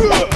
Oh!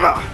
Brother!